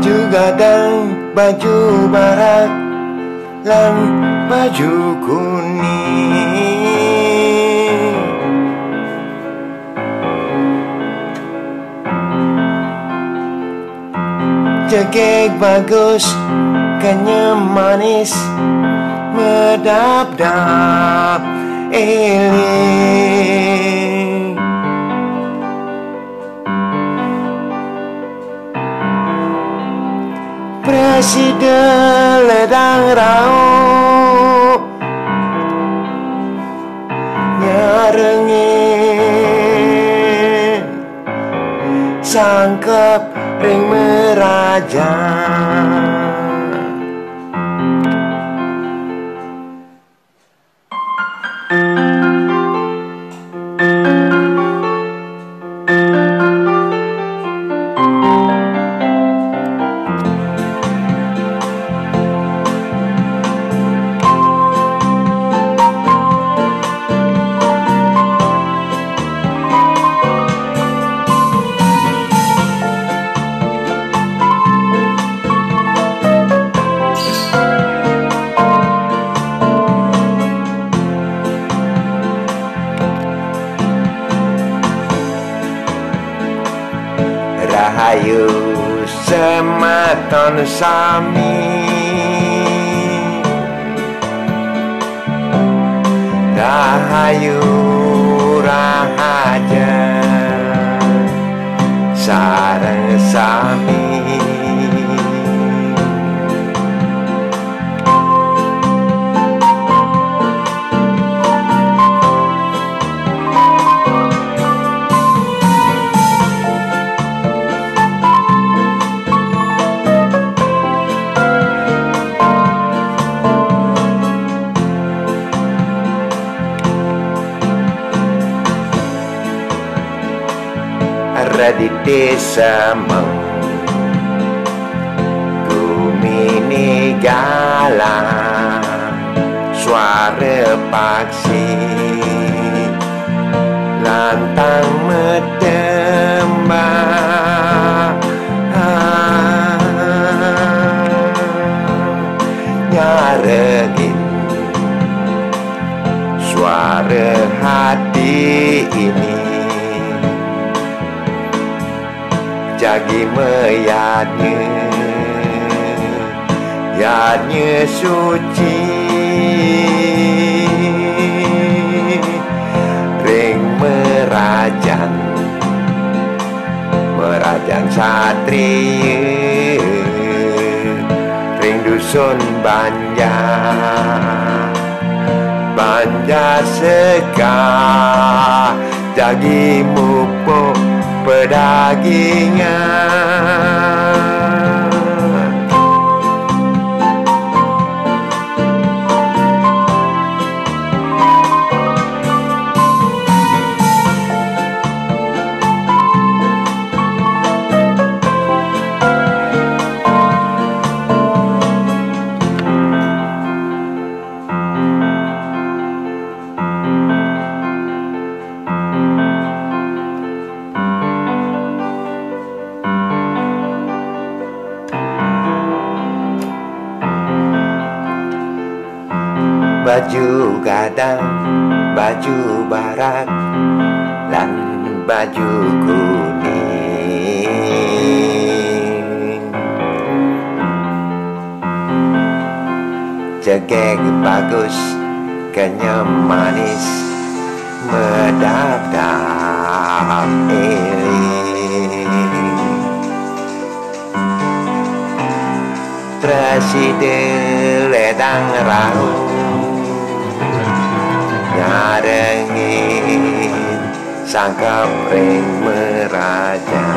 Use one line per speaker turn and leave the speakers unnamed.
Baju gadang, baju barat, dan baju kuning. Cekik bagus, kenyam manis, medap-dap eling Presiden ledang rau Nyarengin Sangkep ring meraja Rahayu sematon sami. Rahayu rahaja Sarang sami Ada di desa Kumini galang Suara paksi. Lantang medembah Nyaregin Suara hati ini Jagi meyadnya Yadnya suci. Ring merajan Merajan satria Ring dusun banja. Banja seka Jagi mupuk pedagingan baju gadang, baju barat, dan baju kuning. Cegek bagus, kenyam manis, medap-dap. Presiden ledang raung ngarengin sang kapring meraja.